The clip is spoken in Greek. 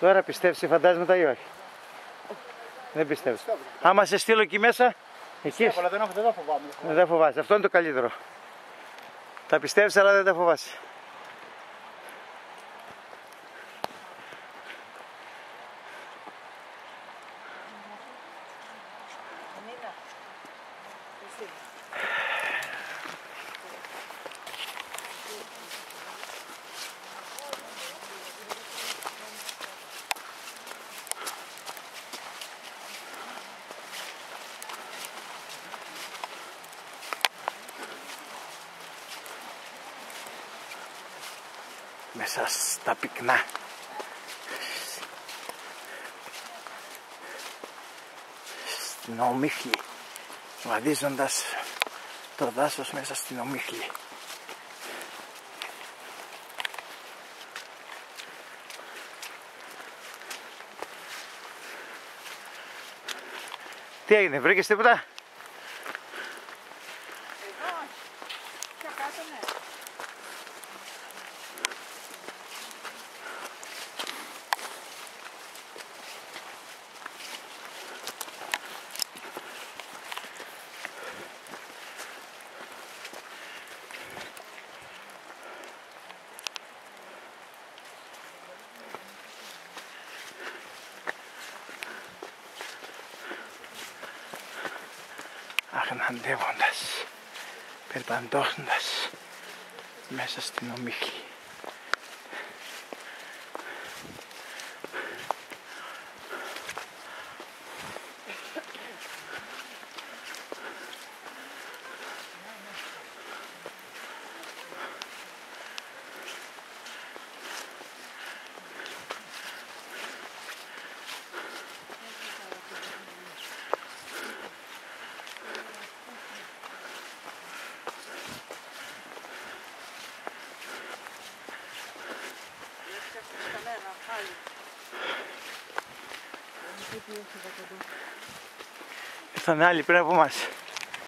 Τώρα πιστεύεις σε φαντάσματα ή όχι; Δεν πιστεύεις. Άμα σε στείλω εκεί μέσα, εκεί. Αλλά δεν, έχω- δεν τα φοβάμαι. Δεν τα φοβάσαι. Αυτό είναι το καλύτερο. Τα πιστεύεις αλλά δεν τα φοβάσαι. Μέσα στα πυκνά. Στην ομίχλη. Βαδίζοντας το δάσος μέσα στην ομίχλη. Τι έγινε, βρήκες τίποτα; Αγναντεύοντας, περπαντώντας μέσα στην ομίχλη. Ήρθαν άλλοι πριν από εμάς.